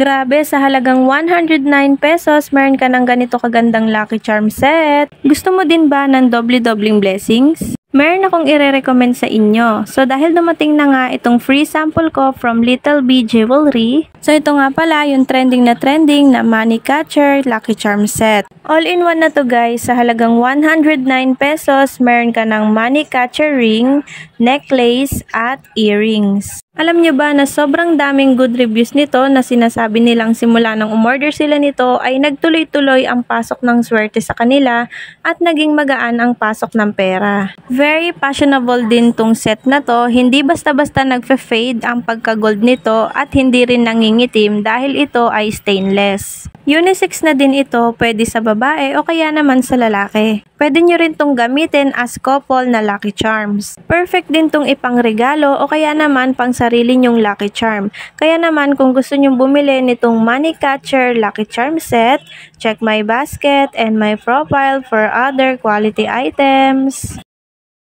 Grabe, sa halagang 109 pesos, meron ka ng ganito kagandang Lucky Charm set. Gusto mo din ba ng doble-dobling blessings? Meron akong ire-recommend sa inyo. So dahil dumating na nga itong free sample ko from Little B Jewelry, so ito nga pala yung trending na trending na money catcher lucky charm set. All in one na to guys, sa halagang 109 pesos, meron ka ng money catcher ring, necklace, at earrings. Alam nyo ba na sobrang daming good reviews nito na sinasabi nilang simula nang umorder sila nito ay nagtuloy-tuloy ang pasok ng swerte sa kanila at naging magaan ang pasok ng pera. Very fashionable din tong set na to, hindi basta-basta nagfe-fade ang pagka-gold nito at hindi rin nangingitim dahil ito ay stainless. Unisex na din ito, pwede sa babae o kaya naman sa lalaki. Pwede nyo rin tong gamitin as couple na lucky charms. Perfect din tong ipang regalo o kaya naman pang sarili nyong lucky charm. Kaya naman kung gusto nyong bumili nitong money catcher lucky charm set, check my basket and my profile for other quality items.